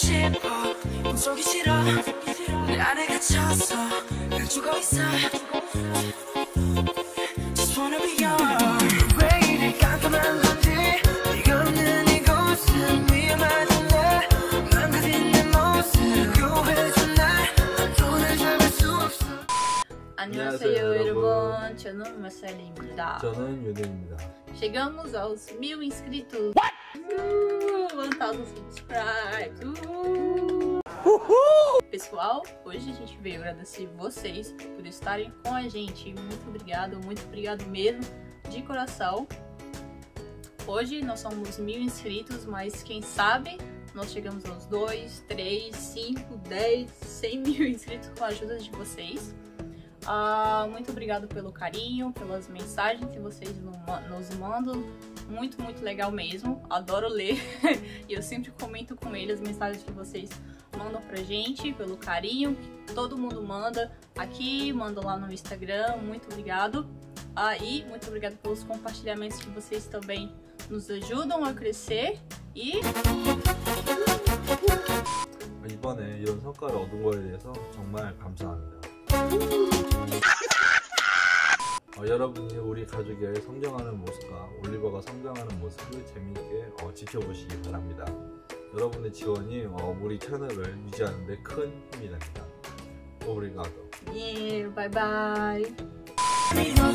싶어. 꿈속이 싫어. 내 안에 갇혀서 늘 죽어 있어. Just wanna be yours. 왜 이리 깜깜한 건지 네가 없는 이곳은 위험하던데 망가진 내 모습 교회준 날. 손을 잡을 수 없어. 안녕하세요, 여러분. 저는 Marcel입니다. 저는 윤혜입니다. Chegamos aos mil inscritos. Uh, 1000 subscribes. Uh. Pessoal, hoje a gente veio agradecer vocês por estarem com a gente. Muito obrigado, muito obrigado mesmo, de coração. Hoje nós somos mil inscritos, mas quem sabe nós chegamos aos 2, 3, 5, 10, 100 mil inscritos com a ajuda de vocês. Ah, muito obrigado pelo carinho, pelas mensagens que vocês no- nos mandam Muito, muito legal mesmo. Adoro ler. e eu sempre comento com eles as mensagens que vocês mandam pra gente, pelo carinho que todo mundo manda aqui, manda lá no Instagram. Muito obrigado. Ah, e muito obrigado pelos compartilhamentos que vocês também nos ajudam a crescer. E 이번에 이런 성과를 얻은 거에 대해서 정말 감사합니다. 어, 여러분이 우리 가족의 성장하는 모습과 올리버가 성장하는 모습을 재미있게 어, 지켜보시기 바랍니다. 여러분의 지원이 어, 우리 채널을 유지하는 데 큰 힘이 됩니다. 오브리가도. We know